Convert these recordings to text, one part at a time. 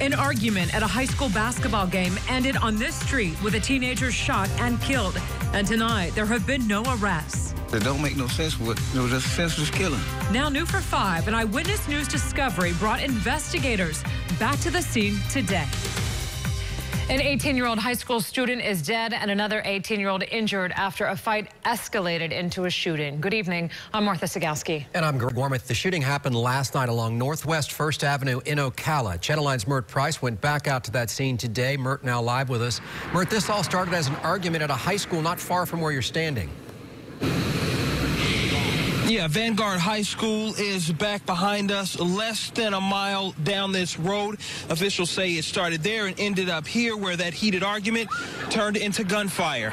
An argument at a high school basketball game ended on this street with a teenager shot and killed. And tonight, there have been no arrests. It don't make no sense. What it was just a senseless killing. Now, new for five, an eyewitness news discovery brought investigators back to the scene today. An 18-year-old high school student is dead and another 18-year-old injured after a fight escalated into a shooting. Good evening. I'm Martha Sugalski. And I'm Greg Warmoth. The shooting happened last night along Northwest 1st Avenue in Ocala. Channel 9's Mert Price went back out to that scene today. Mert now live with us. Mert, this all started as an argument at a high school not far from where you're standing. Yeah, Vanguard High School is back behind us, less than a mile down this road. Officials say it started there and ended up here where that heated argument turned into gunfire.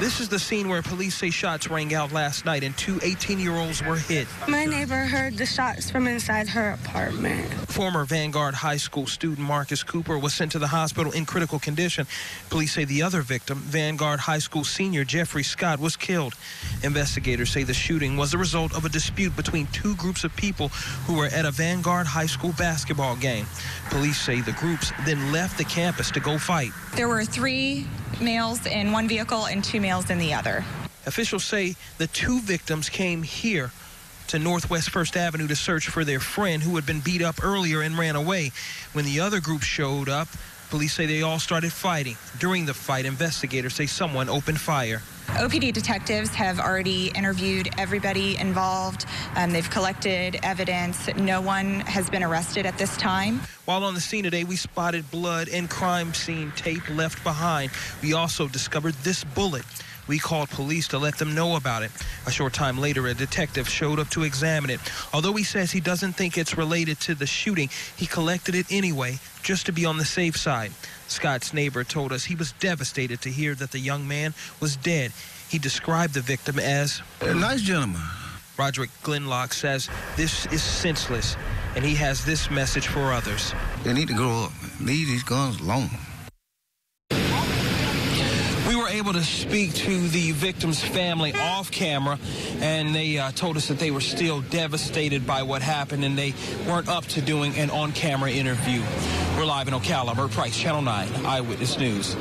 This is the scene where police say shots rang out last night and two 18-year-olds were hit. My neighbor heard the shots from inside her apartment. Former Vanguard High School student Marcus Cooper was sent to the hospital in critical condition. Police say the other victim, Vanguard High School senior Jeffrey Scott, was killed. Investigators say the shooting was the result of a dispute between two groups of people who were at a Vanguard High School basketball game. Police say the groups then left the campus to go fight. There were three males in one vehicle and two males in the other. Officials say the two victims came here to Northwest First Avenue to search for their friend who had been beat up earlier and ran away. When the other group showed up, police say they all started fighting. During the fight, investigators say someone opened fire. OPD detectives have already interviewed everybody involved. Um, they've collected evidence. No one has been arrested at this time. While on the scene today, we spotted blood and crime scene tape left behind. We also discovered this bullet. We called police to let them know about it. A short time later, a detective showed up to examine it. Although he says he doesn't think it's related to the shooting, he collected it anyway, just to be on the safe side. Scott's neighbor told us he was devastated to hear that the young man was dead. He described the victim as a nice gentleman. Roderick Glenlock says this is senseless, and he has this message for others. They need to grow up. Leave these guns alone. We were able to speak to the victim's family off camera, and they uh, told us that they were still devastated by what happened and they weren't up to doing an on camera interview. We're live in Ocala. Mert Price, Channel 9 Eyewitness News.